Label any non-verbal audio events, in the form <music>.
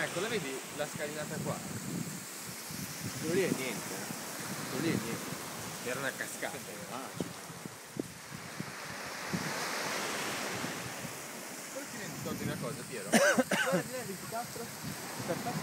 Ecco, la vedi la scalinata qua? Quello lì è niente, eh. Quello lì è niente. Era una cascata. Eh. Ah, Poi ti rendi conto di una cosa, Piero? <coughs> Guarda di là il 24.